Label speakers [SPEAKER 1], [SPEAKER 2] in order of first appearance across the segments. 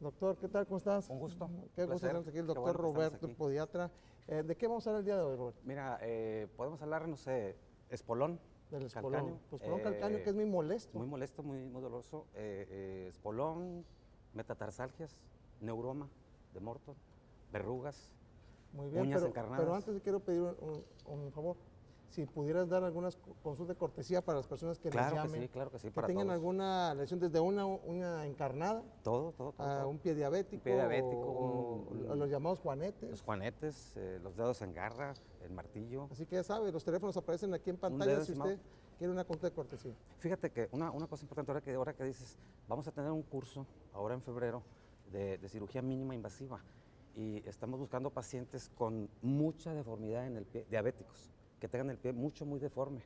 [SPEAKER 1] Doctor, ¿qué tal? ¿Cómo estás?
[SPEAKER 2] Un gusto.
[SPEAKER 1] Qué
[SPEAKER 2] un
[SPEAKER 1] gusto tenerte aquí, el doctor
[SPEAKER 2] bueno
[SPEAKER 1] Roberto,
[SPEAKER 2] aquí.
[SPEAKER 1] podiatra. Eh, ¿De qué vamos a hablar el día de hoy, Roberto?
[SPEAKER 2] Mira, eh, podemos hablar, no sé, espolón.
[SPEAKER 1] Del espolón.
[SPEAKER 2] calcáneo,
[SPEAKER 1] Pues espolón
[SPEAKER 2] eh,
[SPEAKER 1] calcáneo que es muy molesto.
[SPEAKER 2] Muy molesto, muy, muy doloroso. eh, eh, espolón, metatarsalgias, neuroma de Morton, verrugas.
[SPEAKER 1] Muy bien,
[SPEAKER 2] uñas
[SPEAKER 1] pero,
[SPEAKER 2] encarnadas.
[SPEAKER 1] pero antes te quiero pedir un, un- un favor. Si pudieras dar algunas co- consultas de cortesía para las personas que
[SPEAKER 2] Claro
[SPEAKER 1] nos
[SPEAKER 2] que
[SPEAKER 1] llamen,
[SPEAKER 2] sí, claro que sí,
[SPEAKER 1] que
[SPEAKER 2] para
[SPEAKER 1] tengan
[SPEAKER 2] todos.
[SPEAKER 1] alguna lesión desde una uña encarnada
[SPEAKER 2] Todo, todo, todo.
[SPEAKER 1] a un pie diabético,
[SPEAKER 2] Un pie diabético,
[SPEAKER 1] o,
[SPEAKER 2] un-
[SPEAKER 1] o los llamados juanetes.
[SPEAKER 2] Los juanetes, eh, los dedos en garra, el martillo.
[SPEAKER 1] Así que ya sabe, los teléfonos aparecen aquí en pantalla si usted quiere una consulta de cortesía.
[SPEAKER 2] Fíjate que una, una cosa importante ahora que, ahora que dices, vamos a tener un curso ahora en febrero de, de cirugía mínima invasiva y estamos buscando pacientes con mucha deformidad en el pie, diabéticos, que tengan el pie mucho, muy deforme,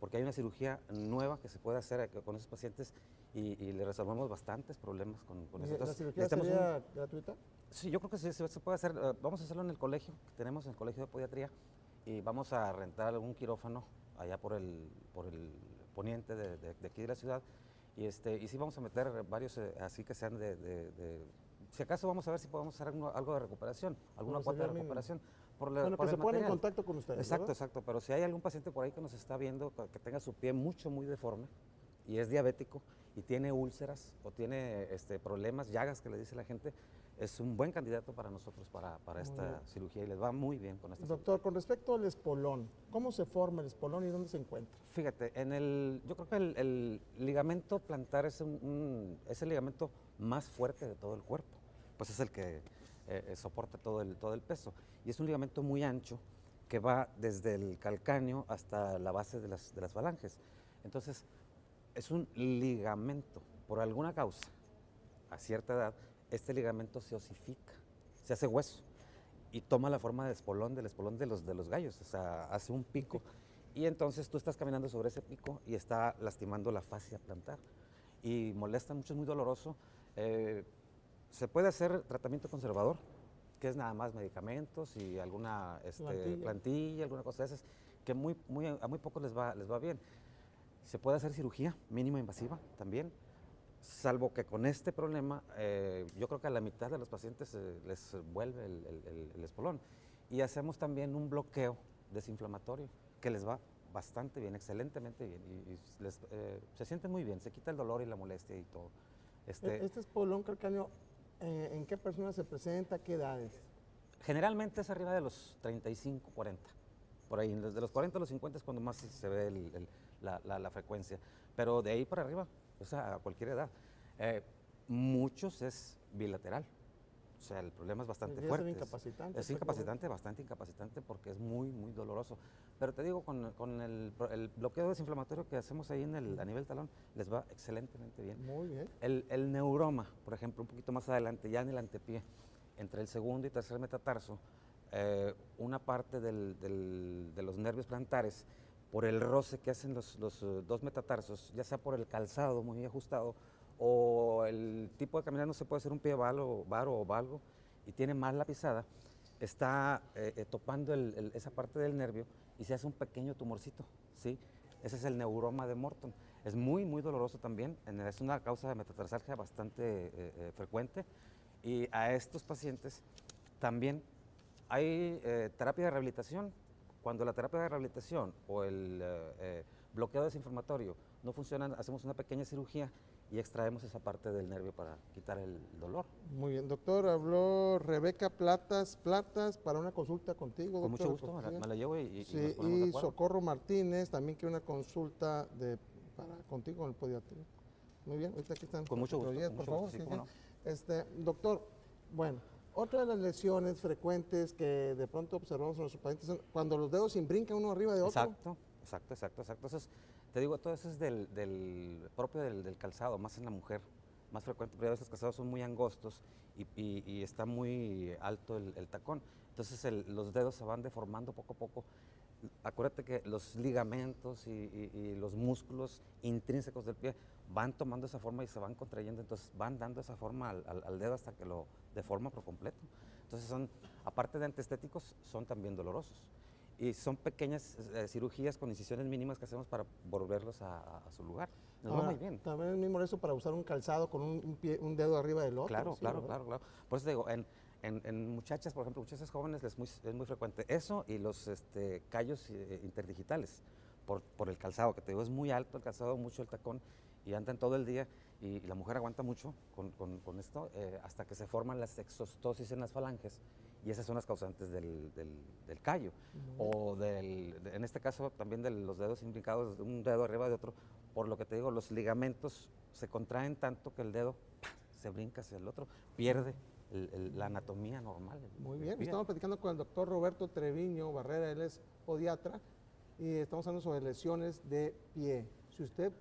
[SPEAKER 2] porque hay una cirugía nueva que se puede hacer con esos pacientes y, y le resolvemos bastantes problemas con, con
[SPEAKER 1] ¿Y
[SPEAKER 2] eso.
[SPEAKER 1] ¿La
[SPEAKER 2] Entonces,
[SPEAKER 1] cirugía
[SPEAKER 2] necesitamos un-
[SPEAKER 1] sería gratuita?
[SPEAKER 2] Sí, yo creo que sí, se puede hacer. eh, Vamos a hacerlo en el colegio que tenemos, en el colegio de podiatría, y vamos a rentar algún quirófano allá por el, por el poniente de, de- de aquí de la ciudad. Y, este, y sí vamos a meter varios eh, así que sean de, de- de- Si acaso vamos a ver si podemos hacer algo, de recuperación, alguna cuota de
[SPEAKER 1] sería mínimo.
[SPEAKER 2] Por la-
[SPEAKER 1] Bueno,
[SPEAKER 2] por
[SPEAKER 1] que
[SPEAKER 2] el
[SPEAKER 1] se pongan en contacto con ustedes,
[SPEAKER 2] Exacto,
[SPEAKER 1] ¿verdad?
[SPEAKER 2] exacto. Pero si hay algún paciente por ahí que nos está viendo, que tenga su pie mucho, muy deforme y es diabético y tiene úlceras o tiene este, problemas, llagas que le dice la gente, es un buen candidato para nosotros para, para esta
[SPEAKER 1] bien.
[SPEAKER 2] cirugía y les va muy bien con esta cirugía.
[SPEAKER 1] Doctor, con respecto al espolón, ¿cómo se forma el espolón y dónde se encuentra?
[SPEAKER 2] Fíjate, en el, yo creo que el, el ligamento plantar es, un- un- es el ligamento más fuerte de todo el cuerpo, pues es el que eh, eh, soporta todo el, todo el peso. Y es un ligamento muy ancho que va desde el calcáneo hasta la base de las, de las falanges. Entonces, es un ligamento. Por alguna causa, a cierta edad, este ligamento se osifica, se hace hueso y toma la forma de espolón, del espolón de los, de los gallos, o sea, hace un pico. Y entonces tú estás caminando sobre ese pico y está lastimando la fascia plantar. Y molesta mucho, es muy doloroso. Eh, se puede hacer tratamiento conservador, que es nada más medicamentos y alguna este,
[SPEAKER 1] Plantilla.
[SPEAKER 2] plantilla. alguna cosa de esas, que muy, muy, a muy pocos les va, les va bien. Se puede hacer cirugía mínima invasiva también, salvo que con este problema eh, yo creo que a la mitad de los pacientes eh, les vuelve el, el- el- el espolón. Y hacemos también un bloqueo desinflamatorio que les va bastante bien, excelentemente bien. Y, y les, eh, se sienten muy bien, se quita el dolor y la molestia y todo. Este,
[SPEAKER 1] Este espolón calcáneo, eh, ¿en qué personas se presenta? ¿Qué edades?
[SPEAKER 2] Generalmente es arriba de los 35, 40. Por ahí, desde los 40 a los 50 es cuando más se ve el- el- la, la- la frecuencia. Pero de ahí para arriba, o sea, a cualquier edad. Eh, muchos es bilateral. O sea, el problema es bastante
[SPEAKER 1] ser
[SPEAKER 2] fuerte. Es-
[SPEAKER 1] incapacitante,
[SPEAKER 2] Es, incapacitante, bastante incapacitante porque es muy, muy doloroso. Pero te digo, con, con el, el bloqueo desinflamatorio que hacemos ahí en el, a nivel talón, les va excelentemente bien.
[SPEAKER 1] Muy bien.
[SPEAKER 2] El, el neuroma, por ejemplo, un poquito más adelante, ya en el antepié, entre el segundo y tercer metatarso, eh, una parte del- del- de los nervios plantares, por el roce que hacen los, los, eh, dos metatarsos, ya sea por el calzado muy ajustado o el tipo de caminar, no se puede hacer un pie varo o valgo, y tiene mal la pisada, está eh, eh, topando esa parte del nervio y se hace un pequeño tumorcito, ¿sí? Ese es el neuroma de Morton. Es muy, muy doloroso también. Es una causa de metatarsalgia bastante eh, frecuente. Y a estos pacientes también hay terapia de rehabilitación. Cuando la terapia de rehabilitación o el bloqueo desinflamatorio no funcionan, hacemos una pequeña cirugía y extraemos esa parte del nervio para quitar el dolor.
[SPEAKER 1] Muy bien, doctor. Habló Rebeca Platas, Platas para una consulta contigo.
[SPEAKER 2] Con mucho gusto, me la, llevo y, y- y
[SPEAKER 1] Sí,
[SPEAKER 2] nos ponemos
[SPEAKER 1] y. Socorro Martínez también quiere una consulta de, para, contigo con el podiatra. Muy bien, ahorita aquí están.
[SPEAKER 2] Con mucho gusto, con
[SPEAKER 1] por
[SPEAKER 2] mucho
[SPEAKER 1] favor.
[SPEAKER 2] gusto, sí,
[SPEAKER 1] sí, sí. Este, doctor, bueno, otra de las lesiones frecuentes que de pronto observamos en los pacientes son cuando los dedos se imbrincan uno arriba de otro.
[SPEAKER 2] Exacto, exacto, exacto, exacto. Entonces, te digo, todo eso es del, del propio del, del calzado, más en la mujer, más frecuente, pero a veces los calzados son muy angostos y, y- y está muy alto el, el tacón. Entonces el- los dedos se van deformando poco a poco. Acuérdate que los ligamentos y- y los músculos intrínsecos del pie van tomando esa forma y se van contrayendo, entonces van dando esa forma al, al- al dedo hasta que lo deforma por completo. Entonces son, aparte de antiestéticos, son también dolorosos. Y son pequeñas eh, cirugías con incisiones mínimas que hacemos para volverlos a, a- su lugar. Nos va
[SPEAKER 1] Ahora,
[SPEAKER 2] muy bien.
[SPEAKER 1] También es muy molesto para usar un calzado con un, pie- un dedo arriba del otro.
[SPEAKER 2] Claro,
[SPEAKER 1] sí,
[SPEAKER 2] claro,
[SPEAKER 1] ¿verdad?
[SPEAKER 2] claro, claro. Por eso te digo, en, en- en muchachas, por ejemplo, muchachas jóvenes es muy, es muy frecuente eso y los este, callos eh, interdigitales por, por el calzado, que te digo, es muy alto el calzado, mucho el tacón y andan todo el día y, y la mujer aguanta mucho con, con- con esto eh, hasta que se forman las exostosis en las falanges y esas son las causantes del, del- del callo o del, de- en este caso también de los dedos imbricados, de un dedo arriba de otro, por lo que te digo, los ligamentos se contraen tanto que el dedo ¡pah! se brinca hacia el otro, pierde el- el- la anatomía normal.
[SPEAKER 1] Muy bien, estamos platicando con el doctor Roberto Treviño Barrera, él es podiatra y estamos hablando sobre lesiones de pie. Si usted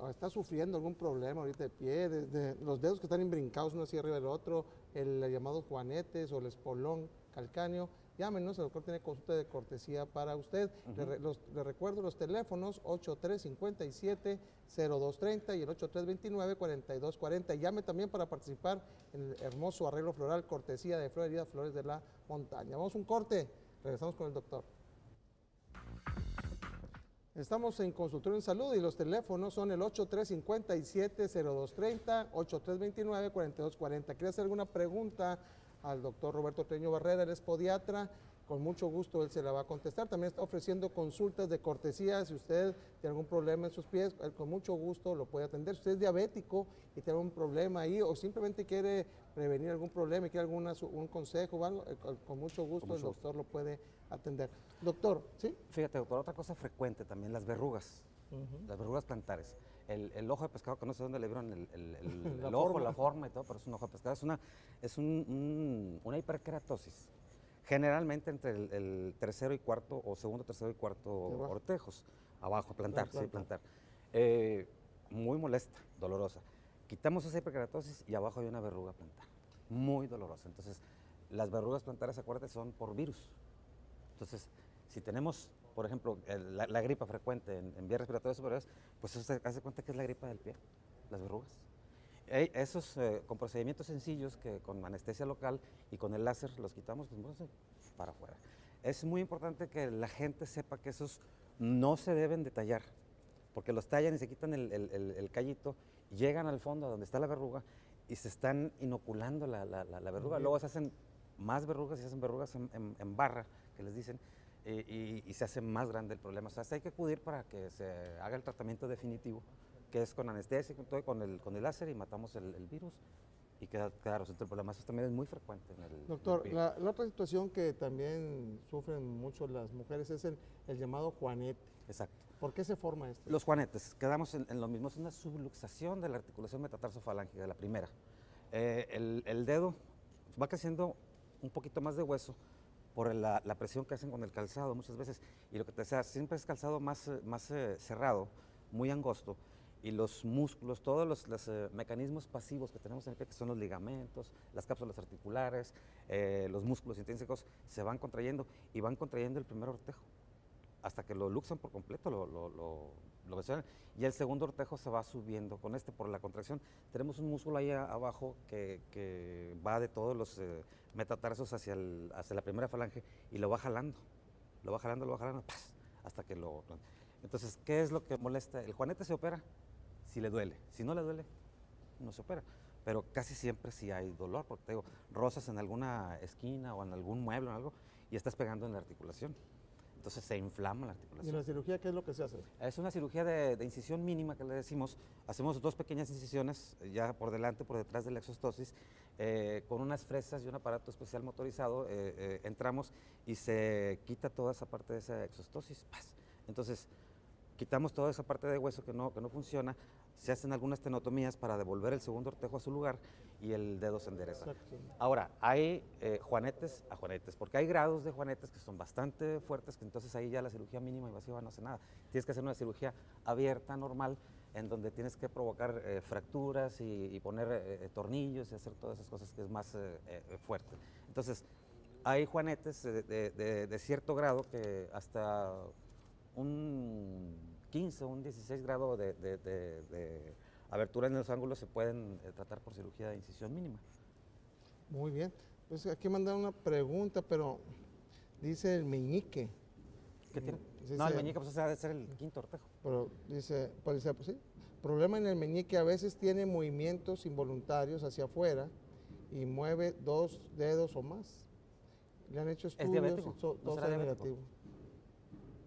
[SPEAKER 1] ah, está sufriendo algún problema ahorita de pie, de, de los dedos que están imbrincados uno así arriba del otro, el llamado juanetes o el espolón calcáneo, llámenos, el doctor tiene consulta de cortesía para usted. le, re- los- le recuerdo los teléfonos 8357-0230 y el 8329-4240. Llame también para participar en el hermoso arreglo floral cortesía de Florería Flores de la Montaña. Vamos a un corte, regresamos con el doctor. Estamos en consultorio en salud y los teléfonos son el 8357-0230, 8329-4240. ¿Quiere hacer alguna pregunta al doctor Roberto Treño Barrera? Él es podiatra. Con mucho gusto él se la va a contestar. También está ofreciendo consultas de cortesía. Si usted tiene algún problema en sus pies, él con mucho gusto lo puede atender. Si usted es diabético y tiene un problema ahí o simplemente quiere prevenir algún problema y quiere alguna, un consejo eh, con, mucho gusto
[SPEAKER 2] mucho
[SPEAKER 1] el
[SPEAKER 2] gusto.
[SPEAKER 1] doctor lo puede atender. Doctor, ¿sí?
[SPEAKER 2] Fíjate, doctor, otra cosa frecuente también, las verrugas, las verrugas plantares. El, el ojo de pescado, que no sé dónde le vieron el, el- el-
[SPEAKER 1] La
[SPEAKER 2] ojo,
[SPEAKER 1] forma.
[SPEAKER 2] la forma y todo, pero es un ojo de pescado. Es una, es un- un- una hiperkeratosis, generalmente entre el, el tercero y cuarto, o segundo, tercero y cuarto
[SPEAKER 1] Debajo.
[SPEAKER 2] ortejos, abajo, plantar, sí,
[SPEAKER 1] plantar.
[SPEAKER 2] plantar. Eh, muy molesta, dolorosa. Quitamos esa hiperkeratosis y abajo hay una verruga plantar, muy dolorosa. Entonces, las verrugas plantares, acuérdate, son por virus. Entonces, si tenemos, por ejemplo, el- la, la gripa frecuente en, en vías respiratorias superiores, pues eso se hace cuenta que es la gripa del pie, las verrugas. Ey, esos eh, con procedimientos sencillos que con anestesia local y con el láser los quitamos, pues para afuera. Es muy importante que la gente sepa que esos no se deben de tallar, porque los tallan y se quitan el, el- el- el callito, llegan al fondo donde está la verruga y se están inoculando la, la- la- la verruga. Luego se hacen más verrugas y se hacen verrugas en, en- en barra, que les dicen, y, y- y se hace más grande el problema. O sea, hasta hay que acudir para que se haga el tratamiento definitivo, que es con anestesia, con el, con el láser y matamos el, el virus y queda, resuelto el problema. Eso también es muy frecuente en el en el
[SPEAKER 1] Doctor, la, la otra situación que también sufren mucho las mujeres es el, el llamado juanete.
[SPEAKER 2] Exacto.
[SPEAKER 1] ¿Por qué se forma este?
[SPEAKER 2] Los juanetes, quedamos en, en lo mismo, es una subluxación de la articulación metatarsofalángea, de la primera. Eh, el, el dedo va creciendo un poquito más de hueso por la, la presión que hacen con el calzado muchas veces. Y lo que te decía, siempre es calzado más, eh, más eh, cerrado, muy angosto. Y los músculos, todos los, los, eh, mecanismos pasivos que tenemos en el pie, que son los ligamentos, las cápsulas articulares, eh, los músculos intrínsecos, se van contrayendo y van contrayendo el primer ortejo hasta que lo luxan por completo, lo, lo, lo, lo y el segundo ortejo se va subiendo con este por la contracción. Tenemos un músculo ahí abajo que, que va de todos los eh, metatarsos hacia, el- hacia la primera falange y lo va jalando, lo va jalando, lo va jalando, hasta que lo... Entonces, ¿qué es lo que molesta? El juanete se opera si le duele, si no le duele, no se opera. Pero casi siempre sí hay dolor, porque te digo, rozas en alguna esquina o en algún mueble o algo y estás pegando en la articulación. Entonces se inflama la
[SPEAKER 1] ¿Y en
[SPEAKER 2] articulación.
[SPEAKER 1] la cirugía qué es lo que se hace?
[SPEAKER 2] Es una cirugía de, de incisión mínima que le decimos. Hacemos dos pequeñas incisiones, ya por delante, por detrás de la exostosis, eh, con unas fresas y un aparato especial motorizado. eh, eh, entramos y se quita toda esa parte de esa exostosis. ¡paz! Entonces, quitamos toda esa parte de hueso que no, que no funciona. Se hacen algunas tenotomías para devolver el segundo ortejo a su lugar y el dedo se endereza. Ahora, hay eh, juanetes a juanetes, porque hay grados de juanetes que son bastante fuertes, que entonces ahí ya la cirugía mínima invasiva no hace nada. Tienes que hacer una cirugía abierta, normal, en donde tienes que provocar eh, fracturas y, y poner eh, tornillos y hacer todas esas cosas que es más fuerte. Entonces, hay juanetes de, de- de- de cierto grado que hasta un 15 o un 16 grado de, de- de- de abertura en los ángulos se pueden eh, tratar por cirugía de incisión mínima.
[SPEAKER 1] Muy bien. Pues aquí mandan una pregunta, pero dice el meñique.
[SPEAKER 2] ¿Qué tiene?
[SPEAKER 1] Dice-
[SPEAKER 2] No, el meñique pues, o sea, debe ser el quinto ortejo.
[SPEAKER 1] Pero dice, pues, dice, pues sí. problema en el meñique a veces tiene movimientos involuntarios hacia afuera y mueve dos dedos o más. Le han hecho estudios
[SPEAKER 2] diabético?
[SPEAKER 1] y to-
[SPEAKER 2] ¿No
[SPEAKER 1] todo
[SPEAKER 2] será diabético?
[SPEAKER 1] negativo.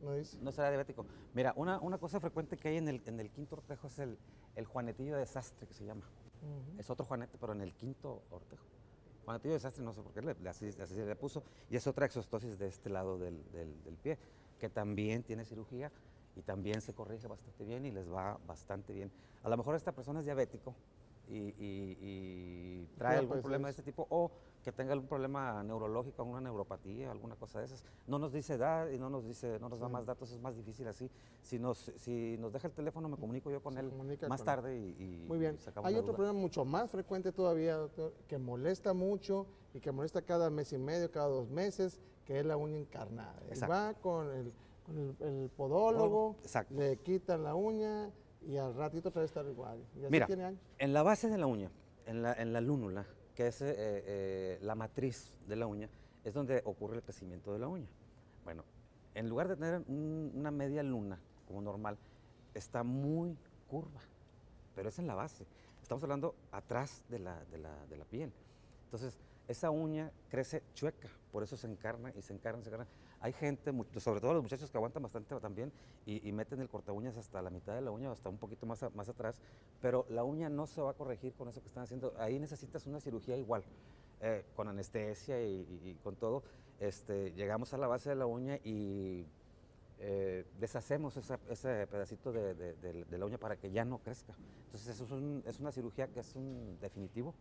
[SPEAKER 1] ¿No dice?
[SPEAKER 2] No será diabético. Mira, una, una cosa frecuente que hay en el, en el quinto ortejo es el, el juanetillo de desastre que se llama. Es otro juanete, pero en el quinto ortejo. Juanetillo de desastre, no sé por qué, le, le- así, así se le puso. Y es otra exostosis de este lado del, del- del pie, que también tiene cirugía y también se corrige bastante bien y les va bastante bien. A lo mejor esta persona es diabético y, y- y trae algún
[SPEAKER 1] padecer
[SPEAKER 2] problema de este tipo o que tenga algún problema neurológico, alguna neuropatía, alguna cosa de esas. No nos dice edad y no nos dice, no nos da
[SPEAKER 1] Sí.
[SPEAKER 2] más datos, es más difícil así. Si nos, si nos deja el teléfono, me comunico yo con
[SPEAKER 1] Se
[SPEAKER 2] él más
[SPEAKER 1] con él.
[SPEAKER 2] tarde y, y
[SPEAKER 1] Muy bien.
[SPEAKER 2] sacamos
[SPEAKER 1] Hay otro
[SPEAKER 2] duda.
[SPEAKER 1] problema mucho más frecuente todavía, doctor, que molesta mucho y que molesta cada mes y medio, cada dos meses, que es la uña encarnada. Y va con el, con el- el podólogo,
[SPEAKER 2] Exacto.
[SPEAKER 1] le quitan la uña y al ratito otra vez está igual. Y así
[SPEAKER 2] Mira,
[SPEAKER 1] tiene años.
[SPEAKER 2] En la base de la uña, en la, en la lúnula, que es eh, eh, la matriz de la uña, es donde ocurre el crecimiento de la uña. Bueno, en lugar de tener un- una media luna como normal, está muy curva, pero es en la base. Estamos hablando atrás de la, de la- de la piel. Entonces, esa uña crece chueca, por eso se encarna y se encarna, se encarna. Hay gente, sobre todo los muchachos que aguantan bastante también y, y meten el corta uñas hasta la mitad de la uña o hasta un poquito más, a- más atrás, pero la uña no se va a corregir con eso que están haciendo. Ahí necesitas una cirugía igual, eh, con anestesia y, y- y con todo. Este, llegamos a la base de la uña y eh, deshacemos esa- ese pedacito de, de- de- de la uña para que ya no crezca. Entonces eso es, un- es una cirugía que es un definitivo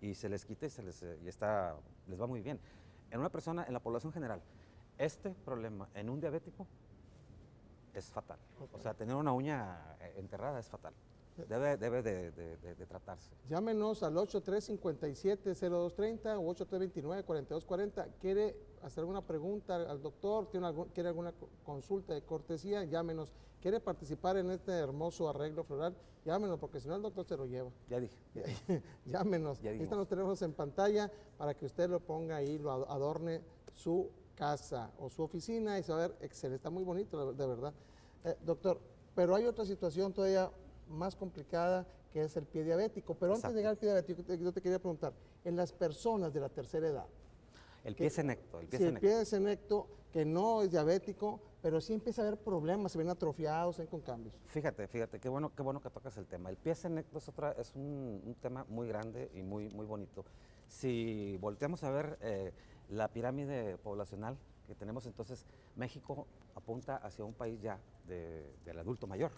[SPEAKER 2] y se les quita y, se les, eh, y está, les va muy bien. En una persona, en la población general, este problema en un diabético es fatal. O sea, tener una uña eh, enterrada es fatal. Debe, debe de, tratarse.
[SPEAKER 1] Llámenos al 8357-0230 o 8329-4240. ¿Quiere hacer alguna pregunta al doctor? ¿Tiene algún- ¿Quiere alguna co- consulta de cortesía? Llámenos. ¿Quiere participar en este hermoso arreglo floral? Llámenos, porque si no el doctor se lo lleva.
[SPEAKER 2] Ya dije.
[SPEAKER 1] Llámenos.
[SPEAKER 2] Ya
[SPEAKER 1] Ahí están los teléfonos en pantalla para que usted lo ponga ahí, lo ado- adorne su casa o su oficina y se va a ver excelente. Está muy bonito, de verdad. Eh, doctor, pero hay otra situación todavía más complicada que es el pie diabético. Pero antes de llegar al pie diabético, yo te quería preguntar, en las personas de la tercera edad,
[SPEAKER 2] El pie senecto. El pie
[SPEAKER 1] si el pie senecto, que no es diabético, pero sí empieza a haber problemas, se ven atrofiados, se ven con cambios.
[SPEAKER 2] Fíjate, fíjate, qué bueno, qué bueno que tocas el tema. El pie es, otra, es un, un tema muy grande y muy, muy bonito. Si volteamos a ver eh, la pirámide poblacional que tenemos, entonces México apunta hacia un país ya de- del adulto mayor,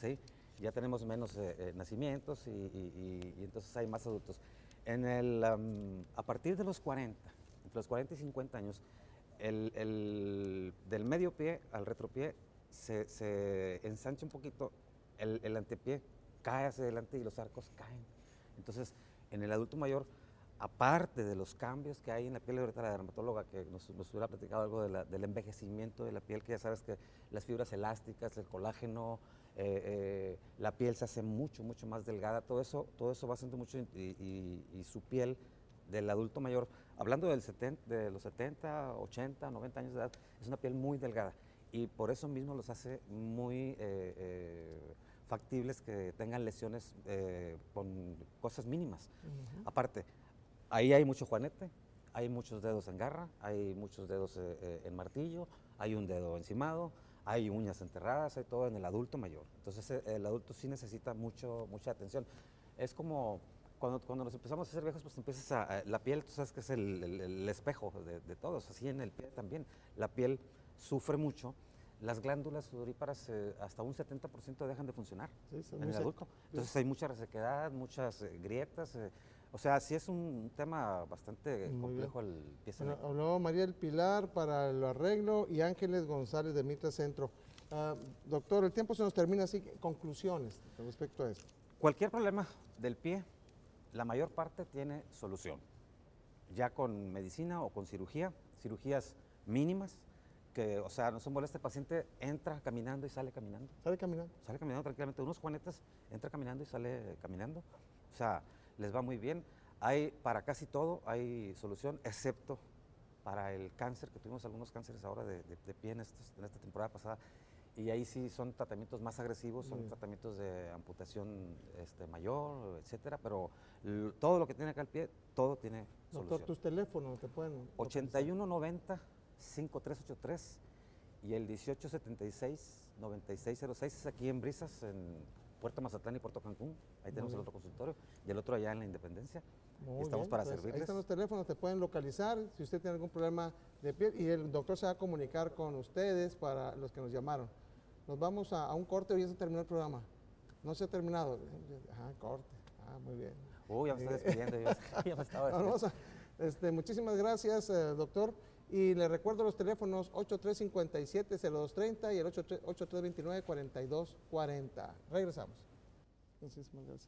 [SPEAKER 2] ¿sí? Ya tenemos menos eh, eh, nacimientos y, y- y- y entonces hay más adultos. En el, am, a partir de los 40, entre los 40 y 50 años, el, el- del medio pie al retropié se, se ensancha un poquito, el, el antepié cae hacia adelante y los arcos caen. Entonces, en el adulto mayor, aparte de los cambios que hay en la piel, ahorita la dermatóloga que nos, nos hubiera platicado algo de del envejecimiento de la piel, que ya sabes que las fibras elásticas, el colágeno, eh, eh, la piel se hace mucho, mucho más delgada, todo eso, todo eso va haciendo mucho y- y su piel del adulto mayor, hablando del 70, de los 70, 80, 90 años de edad, es una piel muy delgada y por eso mismo los hace muy eh, eh, factibles que tengan lesiones eh, con cosas mínimas. Aparte, ahí hay mucho juanete, hay muchos dedos en garra, hay muchos dedos eh, en martillo, hay un dedo encimado, hay uñas enterradas, hay todo en el adulto mayor. Entonces el adulto sí necesita mucho, mucha atención. Es como cuando, cuando nos empezamos a hacer viejos, pues empiezas a, a- la piel, tú sabes que es el, el- el espejo de, de todos, así en el pie también. La piel sufre mucho, las glándulas sudoríparas eh, hasta un 70% dejan de funcionar
[SPEAKER 1] Sí,
[SPEAKER 2] en el
[SPEAKER 1] seco.
[SPEAKER 2] adulto. Entonces hay mucha resequedad, muchas eh, grietas. eh, o sea, sí es un tema bastante
[SPEAKER 1] Muy
[SPEAKER 2] complejo el pie
[SPEAKER 1] Bueno, habló María del Pilar para el arreglo y Ángeles González de Mitra Centro. Ah, doctor, el tiempo se nos termina, así que conclusiones con respecto a esto.
[SPEAKER 2] Cualquier problema del pie, la mayor parte tiene solución. Ya con medicina o con cirugía, cirugías mínimas, que, o sea, no se molesta, el paciente entra caminando y sale caminando.
[SPEAKER 1] Sale caminando.
[SPEAKER 2] sale caminando tranquilamente. Unos juanetes, entra caminando y sale caminando. O sea, les va muy bien. Hay para casi todo, hay solución, excepto para el cáncer, que tuvimos algunos cánceres ahora de, de- de pie en, estos- en esta temporada pasada. Y ahí sí son tratamientos más agresivos, son tratamientos de amputación este, mayor, etcétera, pero todo lo que tiene acá al pie, todo tiene
[SPEAKER 1] Doctor, tus teléfonos te pueden...
[SPEAKER 2] 8190-5383 y el 1876-9606 es aquí en Brisas, en Puerto Mazatlán y Puerto Cancún. Ahí tenemos el otro consultorio y el otro allá en la Independencia. estamos para pues, servirles.
[SPEAKER 1] Ahí están los teléfonos, te pueden localizar si usted tiene algún problema de piel y el doctor se va a comunicar con ustedes para los que nos llamaron. Nos vamos a, un corte, hoy ya se terminó el programa. No se ha terminado. Ajá, corte. Ah, muy bien.
[SPEAKER 2] Uy, ya me estoy despidiendo. ya me estaba
[SPEAKER 1] despidiendo. este, muchísimas gracias, eh, doctor. Y le recuerdo los teléfonos 8357-0230 y el 8329-4240. Regresamos. Muchísimas gracias.